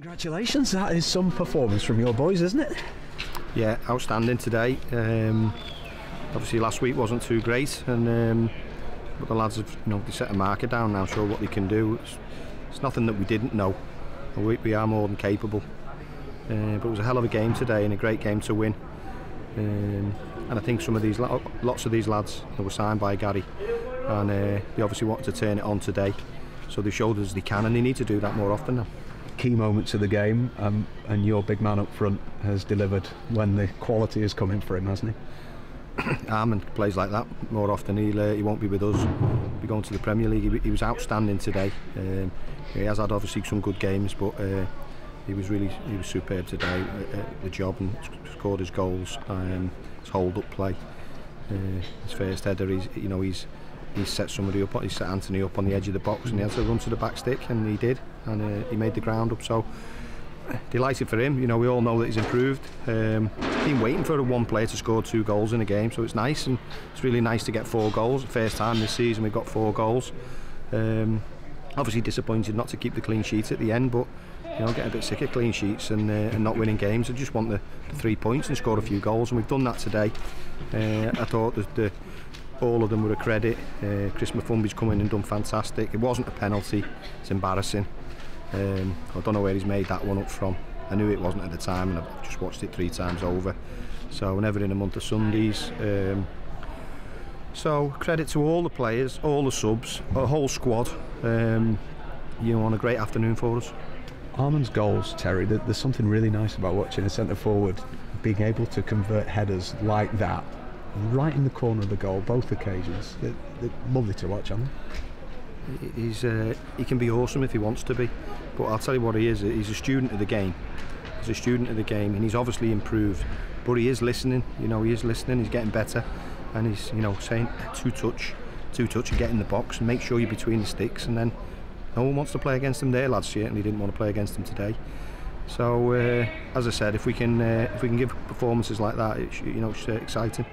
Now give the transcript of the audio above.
Congratulations, that is some performance from your boys, isn't it? Yeah, outstanding today. Um, obviously last week wasn't too great, and um, but the lads have you know they set a marker down now, show what they can do. It's, it's nothing that we didn't know. We, we are more than capable. Uh, but it was a hell of a game today and a great game to win. Um, and I think some of these lots of these lads that were signed by Gary, and uh, they obviously wanted to turn it on today. So they showed us they can, and they need to do that more often now key moments of the game, um, and your big man up front has delivered when the quality is coming for him, hasn't he? Armand plays like that more often. He'll, uh, he won't be with us. He'll be going to the Premier League. He, he was outstanding today. Um, he has had obviously some good games, but uh, he was really he was superb today at, the job and scored his goals. Um, his hold up play, uh, his first header. He's you know he's he set somebody up, he set Anthony up on the edge of the box and he had to run to the back stick and he did. And uh, he made the ground up. So delighted for him. You know we all know that he's improved. Um, been waiting for one player to score two goals in a game. So it's nice and it's really nice to get four goals. First time this season we've got four goals. Um, obviously disappointed not to keep the clean sheet at the end but you know, get a bit sick of clean sheets and, uh, and not winning games. I just want the, the, three points and score a few goals, and we've done that today. Uh, I thought that the, all of them were a credit. Uh, Chris Mafoumbi's come in and done fantastic. It wasn't a penalty, it's embarrassing. Um, I don't know where he's made that one up from. I knew it wasn't at the time and I've just watched it three times over. So never in a month of Sundays. Um, so credit to all the players, all the subs, a whole squad. Um, you know, on a great afternoon for us. Armand's goals, Terry, there's something really nice about watching a centre forward being able to convert headers like that right in the corner of the goal, both occasions. They're, they're lovely to watch, aren't they? He's, uh, he can be awesome if he wants to be, but I'll tell you what he is. He's a student of the game. He's a student of the game, and he's obviously improved. But he is listening. You know, he is listening. He's getting better, and he's you know saying two touch, two touch, and get in the box and make sure you're between the sticks. And then no one wants to play against him there, lads. Certainly didn't want to play against him today. So uh, as I said, if we can uh, if we can give performances like that, it's, you know, it's uh, exciting.